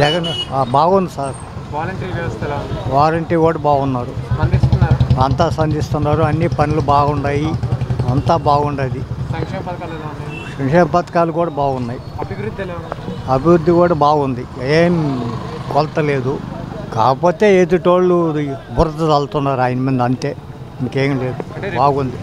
జగన్ బాగుంది సార్. వ్యవస్థ వారంటీ కూడా బాగున్నారు. అంతా సంధిస్తున్నారు అన్ని పనులు బాగున్నాయి. అంతా బాగుండదు. సంక్షేమ పథకాలు కూడా బాగున్నాయి. అభివృద్ధి కూడా బాగుంది. ఏం కొలత లేదు. కాకపోతే ఎదుటోళ్ళు బురద చల్లుతున్నారు ఆయన మీద అంతే. ఇంకేం లేదు. బాగుంది.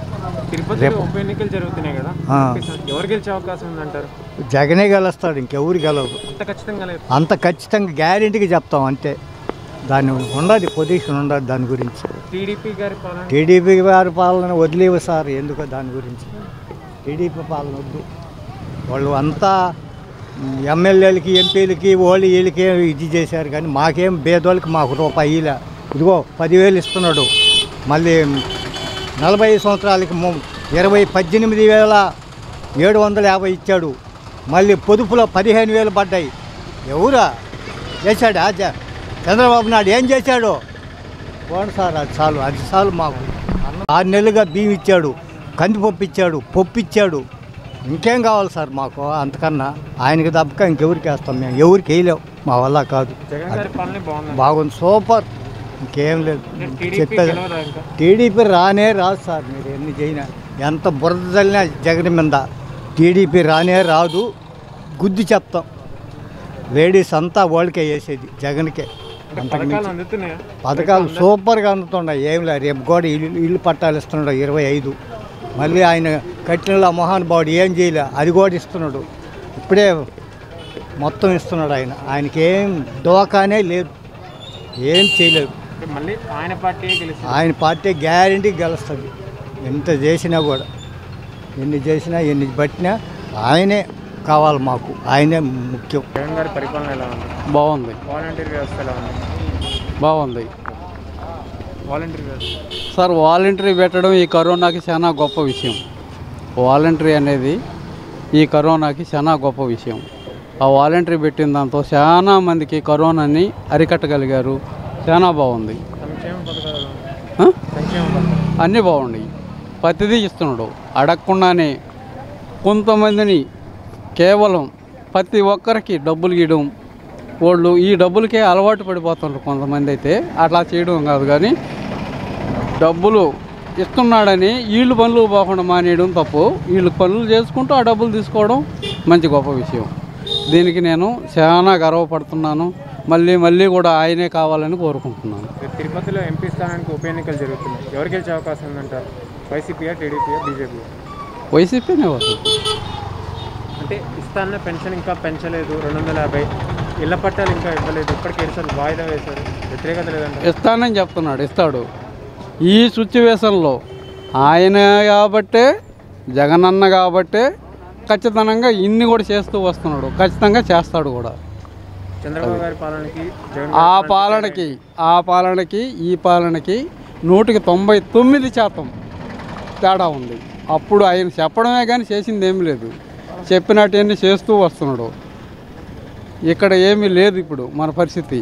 రేపు- ఉప ఎన్నికలు జరుగుతున్నాయి కదా. ఆ. ఎవరు గెలిచే అవకాశం ఉందంటారు? జగనే గెలుస్తాడు ఇంకెవరు గెలవదు అంత ఖచ్చితంగా అంత ఖచ్చితంగా గ్యారెంటీకి చెప్తాం అంతే. దాని ఉండదు పొజిషన్ ఉండదు దాని గురించి. టీడీపీ గారి పాలన? టీడీపీ వారి పాలన వదిలేవు సార్ ఎందుకో దాని గురించి. టీడీపీ పాలన వద్దు. వాళ్ళు అంతా ఎమ్మెల్యేలకి ఎంపీలకి వాళ్ళు వీళ్ళకి ఇది చేశారు కానీ మాకేం పేదోళ్ళకి మాకు రూపాయి ఇలా ఇదిగో పదివేలు ఇస్తున్నాడు. మళ్ళీ నలభై సంవత్సరాలకి ఇరవై పద్దెనిమిది వేల ఏడు వందల యాభై ఇచ్చాడు. మళ్ళీ పొదుపులో పదిహేను వేలు పడ్డాయి. ఎవరా? చేశాడా? చంద్రబాబు నాయుడు ఏం చేశాడు? పోండి సార్ అది చాలు అది చాలు మాకు. ఆరు నెలలుగా బియ్యం ఇచ్చాడు కందిపప్పు ఇచ్చాడు పప్పు ఇచ్చాడు. ఇంకేం కావాలి సార్ మాకు అంతకన్నా? ఆయనకి తప్పక ఇంకెవరికి వేస్తాం మేము? ఎవరికి వేయలేం. మా వల్ల కాదు. బాగుంది. సూపర్. ఇంకేం లేదు. చెప్పేది టీడీపీ రానే రాదు సార్ మీరు ఎన్ని చేయినా ఎంత బురద చల్లినా జగన్ మీద టీడీపీ రానే రాదు. గుద్ది చెప్తాం. లేడీస్ అంతా వాళ్ళకే వేసేది జగన్కే. పథకాలు సూపర్గా అందుతున్నాయి. ఏం లేదు. రేపు కూడా ఇల్లు ఇల్లు పట్టాలు ఇస్తున్నాడు ఇరవై ఐదు. మళ్ళీ ఆయన కట్టిన మహానుభావుడు ఏం చేయలే. అది కూడా ఇస్తున్నాడు. ఇప్పుడే మొత్తం ఇస్తున్నాడు ఆయన. ఆయనకి ఏం దోకానే లేదు. ఏం చేయలేదు. మళ్ళీ ఆయన పార్టీ గెలిచి ఆయన పార్టీ గ్యారంటీ గెలుస్తుంది. ఎంత చేసినా కూడా ఎన్ని చేసినా ఎన్ని పట్టినా ఆయనే కావాలి మాకు. ఆయనే ముఖ్యం. జగన్ గారి పరిపాలన ఎలా ఉంది? బాగుంది. వాలంటీర్ వ్యవస్థ ఎలా ఉంది? బాగుంది. వాలంటీర్ వ్యవస్థ. సార్ వాలంటరీ పెట్టడం ఈ కరోనాకి చాలా గొప్ప విషయం. వాలంటరీ అనేది ఈ కరోనాకి చాలా గొప్ప విషయం. ఆ వాలంటరీ పెట్టిన దాంతో చాలా మందికి కరోనాని అరికట్టగలిగారు. చాలా బాగుంది. అన్నీ బాగున్నాయి ప్రతిదీ ఇస్తున్నాడు. అడగకుండానే కొంతమందిని కేవలం ప్రతి ఒక్కరికి డబ్బులు ఇవ్వడం వాళ్ళు ఈ డబ్బులకే అలవాటు పడిపోతున్నారు కొంతమంది అయితే. అట్లా చేయడం కాదు కానీ డబ్బులు ఇస్తున్నాడని వీళ్ళు పనులు పోకుండా మానేయడం తప్పు. వీళ్ళు పనులు చేసుకుంటూ ఆ డబ్బులు తీసుకోవడం మంచి గొప్ప విషయం. దీనికి నేను చాలా గర్వపడుతున్నాను. మళ్ళీ మళ్ళీ కూడా ఆయనే కావాలని కోరుకుంటున్నాను. రేపు తిరుపతిలో ఎంపీ స్థానానికి ఉప ఎన్నికలు జరుగుతున్నాయి. ఎవరు గెలిచే అవకాశం ఉందంటారు? వైసీపీయా టీడీపీయా బీజేపీ వైసీపీనే వస్తుంది అంటే ఇస్తాన్న పెన్షన్ ఇంకా పెంచలేదు రెండు వందల యాభై. ఇళ్ళ పట్టాలు ఇంకా ఇవ్వలేదు. ఇప్పటికే ఏడుసార్లు వాయిదా వేశారు. వ్యతిరేకత లేదంటారు. ఇస్తానని చెప్తున్నాడు ఇస్తాడు. ఈ సిచ్యువేషన్లో ఆయన కాబట్టే జగనన్న కాబట్టే ఖచ్చితంగా ఇన్ని కూడా చేస్తూ వస్తున్నాడు. ఖచ్చితంగా చేస్తాడు కూడా చంద్రబాబు గారి పాలనకి జగన్ ఆ పాలనకి ఆ పాలనకి ఈ పాలనకి నూటికి తొంభై తొమ్మిది శాతం తేడా ఉంది. అప్పుడు ఆయన చెప్పడమే కానీ చేసింది ఏమీ లేదు. చెప్పినట్టన్నీ చేస్తూ వస్తున్నాడు. ఇక్కడ ఏమీ లేదు ఇప్పుడు మన పరిస్థితి.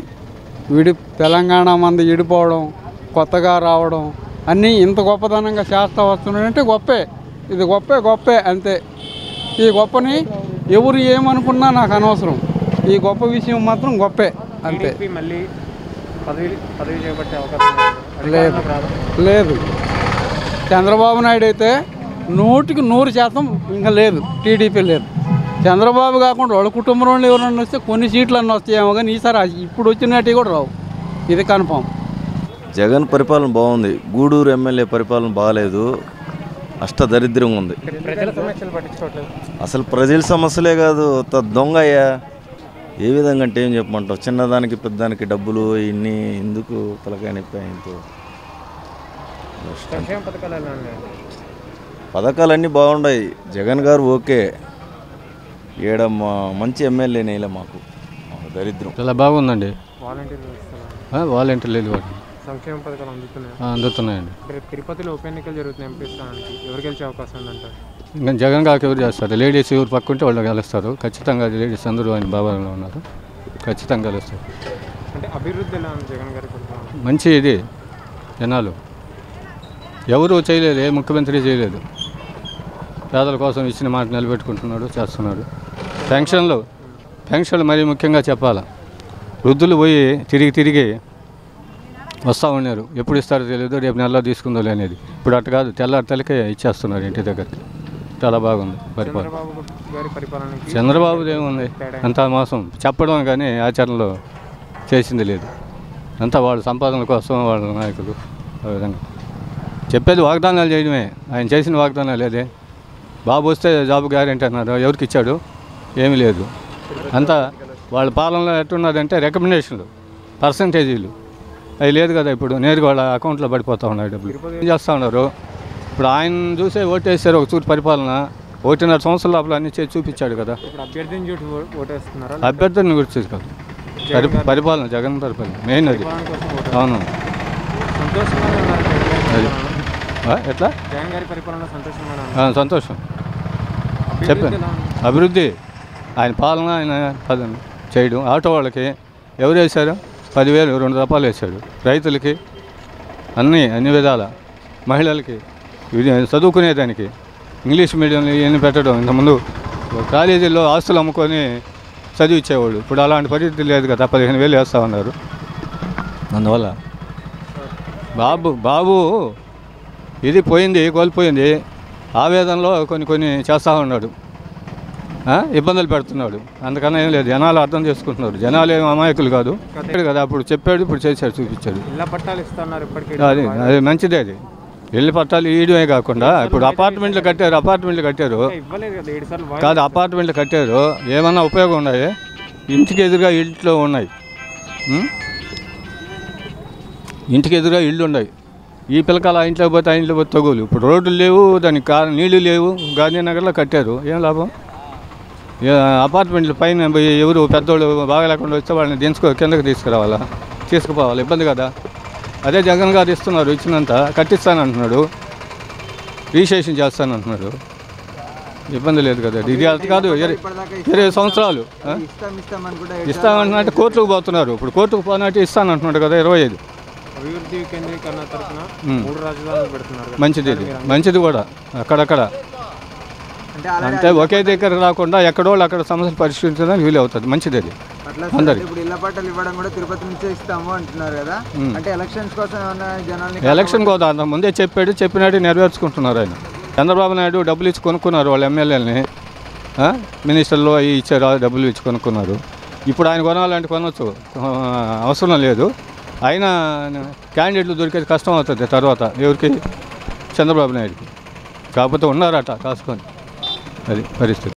విడి తెలంగాణ మంది విడిపోవడం కొత్తగా రావడం అన్నీ ఇంత గొప్పతనంగా చేస్తూ వస్తున్నాడంటే గొప్పే. ఇది గొప్పే గొప్పే అంతే. ఈ గొప్పని ఎవరు ఏమనుకున్నా నాకు అనవసరం. ఈ గొప్ప విషయం మాత్రం గొప్పే అంతే. మళ్ళీ పదవి పదవి చేపట్టే అవకాశం లేదు. లేదు. చంద్రబాబు నాయుడు అయితే నూటికి నూరు శాతం ఇంకా లేదు టీడీపీ లేదు. చంద్రబాబు కాకుండా వాళ్ళ కుటుంబంలో ఎవరన్నా వస్తే కొన్ని సీట్లు అన్నీ వస్తాయేమో కానీ ఈసారి ఇప్పుడు వచ్చినట్టు కూడా రావు. ఇది కన్ఫామ్. జగన్ పరిపాలన బాగుంది. గూడూరు ఎమ్మెల్యే పరిపాలన బాగాలేదు. ఉంది. ప్రజల సమస్యలు పట్టించుకోవట్లేదు. అసలు ప్రజల సమస్యలే కాదు దొంగ అయ్యా. ఏ విధంగా అంటే ఏం చెప్పమంటావు? చిన్నదానికి పెద్దదానికి డబ్బులు ఇన్ని ఎందుకు తలకాయ నొప్పి ఆయనతో పథకాలన్నీ బాగున్నాయి జగన్ గారు ఓకే. ఈడ మా మంచి ఎమ్మెల్యే నేలే మాకు. దరిద్రం. చాలా బాగుందండి. వాలంటీర్ వ్యవస్థ వాలంటీర్ లేదు వాటి సంక్షేమ పథకాలు అందుతున్నాయి? అందుతున్నాయండి. రేపు తిరుపతిలో ఉప ఎన్నికలు జరుగుతున్నాయి ఎంపీ స్థానానికి. ఎవరు గెలిచే అవకాశం ఉందంటారు? ఇంకా జగన్ గారికి ఎవరు చేస్తారు? లేడీస్ ఎవరు పక్కుంటే వాళ్ళు గెలుస్తారు. ఖచ్చితంగా లేడీస్ అందరూ ఆయన బాబాలో ఉన్నారు. ఖచ్చితంగా గెలుస్తారు. అంటే అభివృద్ధి జగన్ మంచి ఇది. జనాలు. ఎవరు చేయలేదు ఏ ముఖ్యమంత్రి చేయలేదు. పేదల కోసం ఇచ్చిన మాట నిలబెట్టుకుంటున్నాడు చేస్తున్నాడు. పెన్షన్లు పెన్షన్లు మరీ ముఖ్యంగా చెప్పాలా. వృద్ధులు పోయి తిరిగి తిరిగి వస్తూ ఉన్నారు. ఎప్పుడు ఇస్తారో తెలియదు రేపు నెలలో తీసుకుందో అనేది. ఇప్పుడు అట్ట కాదు తెల్లారి తెల్లకే ఇచ్చేస్తున్నారు ఇంటి దగ్గరికి. చాలా బాగుంది. పరిపాలన చంద్రబాబు ఏముంది? అంతా మోసం. చెప్పడం కానీ ఆచరణలో చేసింది లేదు. అంతా వాళ్ళ సంపాదన కోసం వాళ్ళ నాయకులు ఆ విధంగా. చెప్పేది వాగ్దానాలు చేయడమే. ఆయన చేసిన వాగ్దానాలు లేదే బాబు వస్తే జాబ్ గ్యారెంటీ అన్నారు. ఎవరికి ఇచ్చాడు? ఏమీ లేదు. అంతా వాళ్ళ పాలనలో ఎట్టున్నదంటే రికమెండేషన్లు పర్సంటేజీలు. అవి లేదు కదా ఇప్పుడు. నేరుగా వాళ్ళ అకౌంట్లో పడిపోతూ ఉన్నాయి డబ్బులు. ఏం చేస్తూ ఉన్నారు? ఇప్పుడు ఆయన చూసే ఓటేసారు ఒక చూసి పరిపాలన. ఒకటిన్నర సంవత్సరాల లోపల అన్ని చేసి చూపించాడు కదా. అభ్యర్థిని చూసి ఓ- ఓటేస్తున్నారా? అభ్యర్థిని గురించి కాదు. పరి పరిపాలన జగన్ పరిపాలన మెయిన్ అది. అవును. ఎట్లా? సంతోషం. చెప్పాను? అభివృద్ధి. ఆయన పాలన ఆయన చేయడం. ఆటో వాళ్ళకి ఎవరు వేశారు? పదివేలు రెండు రూపాయలు వేశాడు. రైతులకి అన్నీ అన్ని విధాల. మహిళలకి చదువుకునేదానికి ఇంగ్లీష్ మీడియంలో ఇవన్నీ పెట్టడం? ఇంతకుముందు కాలేజీల్లో ఆస్తులు అమ్ముకొని చదివించేవాడు ఇప్పుడు అలాంటి పరిస్థితి లేదు కదా. పదిహేను వేలు వేస్తా ఉన్నారు. అందువల్ల? బాబు బాబు ఇది పోయింది కోల్పోయింది. ఆవేదనలో కొన్ని కొన్ని చేస్తూ ఉన్నాడు. ఆ? ఇబ్బందులు పెడుతున్నాడు. అందుకని ఏం లేదు. జనాలు అర్థం చేసుకుంటున్నారు. జనాలు ఏం అమాయకులు కాదు. కదా అప్పుడు చెప్పాడు ఇప్పుడు చేశాడు చూపించాడు. అది అది మంచిదే అది. ఇల్లు పట్టాలు ఇయడమే కాకుండా ఇప్పుడు అపార్ట్మెంట్లు కట్టారు అపార్ట్మెంట్లు కట్టారు. కదా అపార్ట్మెంట్లు కట్టారు. ఏమన్నా ఉపయోగం ఉన్నాయి? ఇంటికి ఎదురుగా ఇంట్లో ఉన్నాయి? ఇంటికి ఎదురుగా ఇళ్ళు ఉన్నాయి. ఈ పిల్లకాయలు ఆ ఇంట్లో పోతే ఆ ఇంట్లో పోతే తగులు. ఇప్పుడు రోడ్లు లేవు దానికి కా నీళ్ళు లేవు. గాంధీనగర్లో కట్టారు. ఏం లాభం? అపార్ట్మెంట్లు పైన ఎవరు పెద్దోళ్ళు బాగా లేకుండా వస్తే వాళ్ళని దించుకో కిందకి తీసుకురావాలా? తీసుకుపోవాలి? ఇబ్బంది కదా. అదే జగన్ గారు ఇస్తున్నారు ఇచ్చినంత కట్టిస్తానంటున్నాడు రిజిస్ట్రేషన్ చేస్తానంటున్నాడు. ఇబ్బంది లేదు కదా ఇది అది కాదు ఇరవై ఇరవై సంవత్సరాలు ఇస్తామంటున్నట్టు కోర్టుకు పోతున్నారు ఇప్పుడు కోర్టుకు పోనట్టు ఇస్తానంటున్నాడు కదా ఇరవై ఐదు. మంచిది ఇది మంచిది కూడా అక్కడక్కడ. అంటే ఒకే దగ్గర రాకుండా ఎక్కడో వాళ్ళు అక్కడ సమస్యలు పరిష్కరించడానికి వీలు అవుతుంది మంచిది అది. ఇప్పుడు ఇళ్ళ పట్టాలు ఇవ్వడం కూడా తిరుపతి నుంచే ఇస్తాము అంటున్నారు కదా. అంటే ఎలక్షన్స్ కోసం ఎలక్షన్ కూడా అంత ముందే చెప్పాడు చెప్పినట్టు నెరవేర్చుకుంటున్నారు ఆయన. చంద్రబాబు నాయుడు డబ్బులు ఇచ్చి కొనుక్కున్నారు వాళ్ళ ఎమ్మెల్యేలని. మినిస్టర్లు అవి ఇచ్చారు డబ్బులు ఇచ్చి కొనుక్కున్నారు. ఇప్పుడు ఆయన కొనాలంటే కొనవచ్చు అవసరం లేదు. ఆయన క్యాండిడేట్లు దొరికేది కష్టం అవుతుంది తర్వాత ఎవరికి? చంద్రబాబు నాయుడుకి. కాకపోతే ఉన్నారట కాసుకొని అది పరిస్థితి.